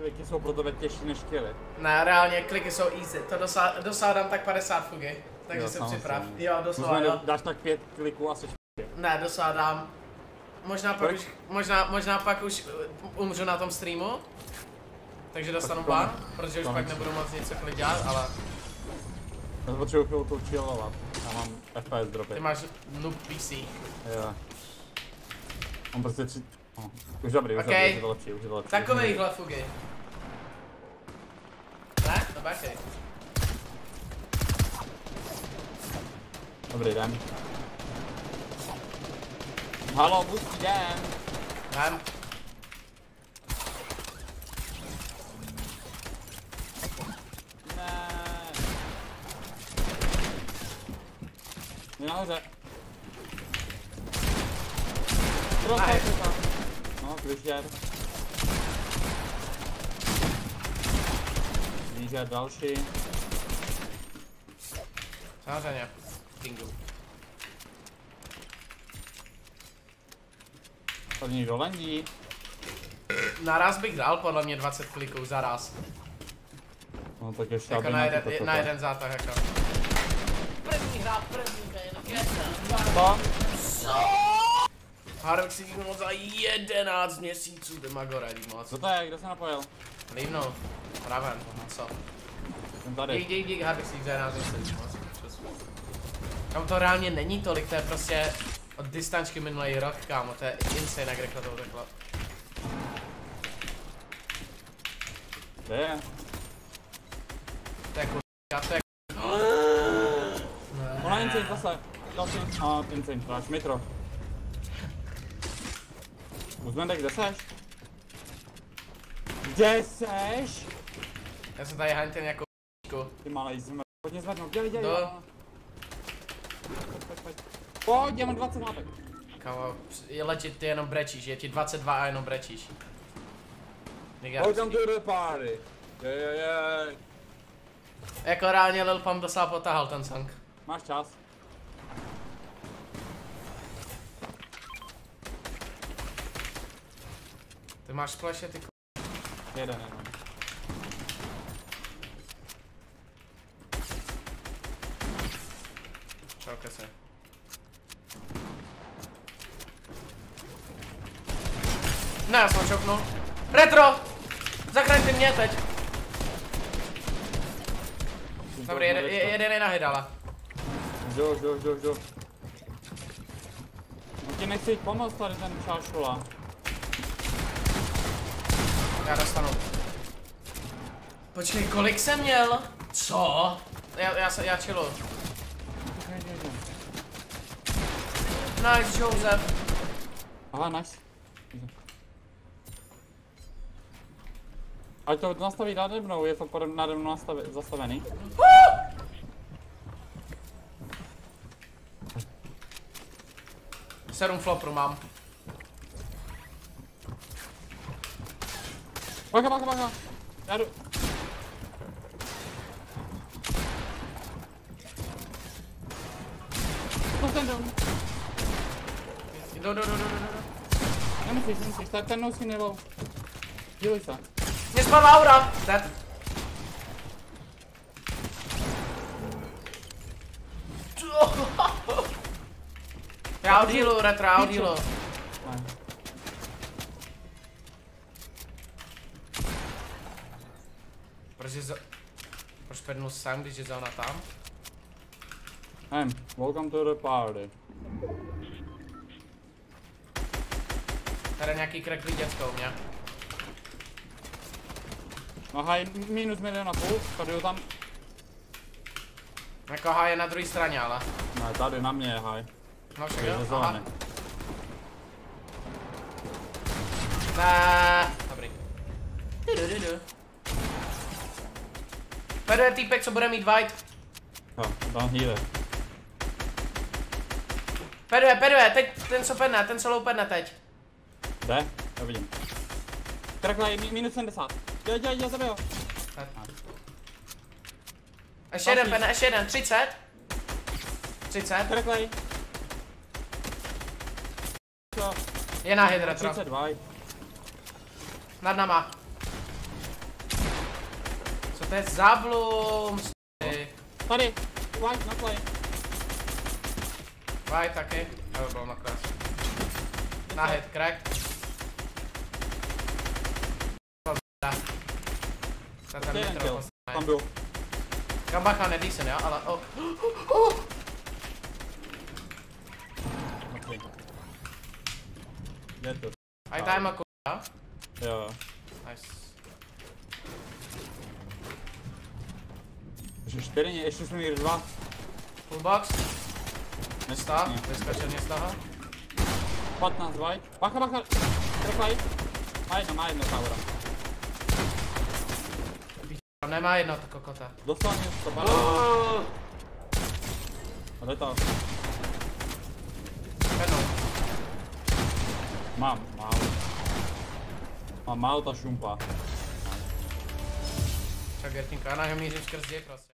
kliky jsou pro tebe těžší než killy. Ne, reálně kliky jsou easy, to dosá, dosádám tak 50 fugy, takže Jo, se samozřejmě. připrav. Jo, doslova dáš tak pět kliků a seš Ne, dosádám. Možná pak už, možná, možná pak už uh, umřu na tom streamu. Takže dostanu ban, protože už pak nebudu moc něco klid dělat, ale Já potřebuji chvilku chillovat. Já mám FPS dropy. ty máš noob PC. Jo. On prostě tři... Už dobrý, už Ok. dobrý, už je to lepší, už je to lepší. Takovýhle fugy. Ne? To baky. Dobrý den. Halo, buď den. Ne? Ne. Nahoře. Aj. Klištěr. Blíže další. Samozřejmě. Dingu. Tady někdo lendí. Naraz bych dal podle mě 20 kliků za raz. No tak ještě Jako na to- jeden, na jeden zátah jako. První hra, první den, To? Harvek si moc za 11 měsíců, Demagora, moc. Co to je? Kdo se napojil? Lívnou. Raven, co? Jsem tady. Dík, dík, dík, Harvek si za 11 měsíců, moc. Kámo, to reálně není tolik, to je prostě od distančky minulý rok, kámo, to je insane, jak rychle to uteklo. Kde je? To je kurva, to je Ona insane zase. Další. A, insane flash. Mitro. Uzmende, kde seš? Kde seš? Já jsem tady hantěn jako Ty malej zmr. Pojď zvednout, dělej, dělej. No. jo. Pojď, pojď, pojď. Pojď, já mám 20 látek. Kámo, je legit, ty jenom brečíš, je ti 22 a jenom brečíš. Si Welcome to the party. Je, je, je. Jako reálně Lil Pump docela potahal ten song. Máš čas. Ty máš splashe, ty k... Jeden jenom. Čauke se. Ne, já jsem čoknul. Retro! Zachraňte mě teď. Dobrý, jeden, je- jeden je na hydala. Jdu, jdu, jdu. On ti nechci jít pomoct tady ten šášula. Já dostanu. Počkej, kolik jsem měl? Co? Já, já, se, já chillu. Nice, Joseph. Aha, nice. Ať to nastaví nade mnou, je to pode nade mnou nastavi, zastavený. Sedm flopru mám. Bacha, bacha, bacha. Já jdu. Pojď ten down. Jdu, jdu, jdu, jdu, jdu, jdu. Nemusíš, nemusíš, ten, ten nosí nebo. Díluj se. Mě spadla aura! Dead. Já odhýlu, retro, já Proč je za... Proč pednu sem, když je zóna tam? Hem, welcome to the party. Tady nějaký kreklí děcko u mě. No haj, minus milion a půl, tady ho tam. Jako H je na druhé straně, ale. Ne, tady na mě je haj. No však Je jo, aha. Ne, dobrý. Tudududu. Pedo je týpek, co bude mít white. Jo, tam hýle. Pedo je, pedo je, teď ten co pedne, ten co loupedne teď. Jde? Já vidím. Krakla je mi- minus 70. Dělej, dělej, dělej, zabij ho. Ještě jeden pedne, ještě jeden, 30. 30. Kraklej. Co? Je na hydra, 32. Nad nama. To je zablum? Tady, white na play. Vai taky. Já byl na kras. Na hit, crack. Tam byl. Gambacha nedecent, jo, ale oh. oh. Okay. Je to. I time a kurva. Jo. Nice. Ještě čtyři, ještě jsme měli dva. Full box. Stav, Nestává. vyskočil mě toho. 15 white. Bacha, bacha. Trefaj. Má jedno, má jedno tower. Tam nemá jedno to kokota. Dostal mě to bala. Ale to. Pednou. Mám, málo. Mám málo ta šumpa. Tak Gertinka, já na něm mířím skrz děj prostě.